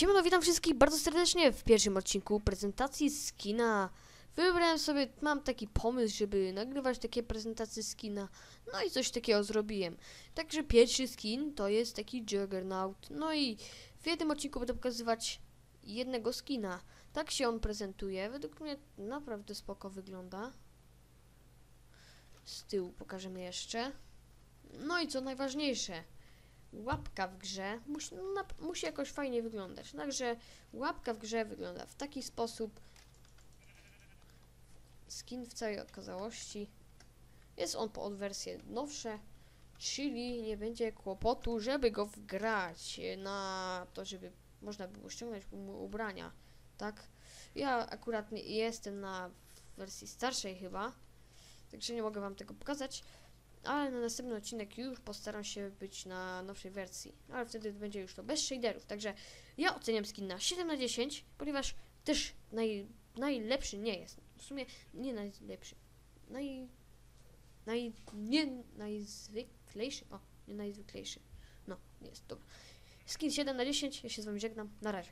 Siemano, witam wszystkich bardzo serdecznie w pierwszym odcinku prezentacji skina. Wybrałem sobie, mam taki pomysł, żeby nagrywać takie prezentacje skina. No i coś takiego zrobiłem. Także pierwszy skin to jest taki Juggernaut. No i w jednym odcinku będę pokazywać jednego skina. Tak się on prezentuje. Według mnie naprawdę spoko wygląda. Z tyłu pokażemy jeszcze. No i co najważniejsze, łapka w grze musi, no, nap- musi jakoś fajnie wyglądać. Także łapka w grze wygląda w taki sposób. Skin w całej okazałości. Jest on pod wersje nowsze, czyli nie będzie kłopotu, żeby go wgrać na to, żeby można było ściągnąć mu ubrania, tak? Ja akurat nie, jestem na wersji starszej chyba, także nie mogę wam tego pokazać ale na następny odcinek już postaram się być na nowszej wersji, ale wtedy będzie już to bez shaderów, także ja oceniam skin na 7 na 10, ponieważ też naj, najlepszy nie jest, w sumie nie najlepszy, naj, naj, nie najzwyklejszy, o, nie najzwyklejszy, no, jest, dobra. Skin 7 na 10, ja się z wami żegnam, na razie.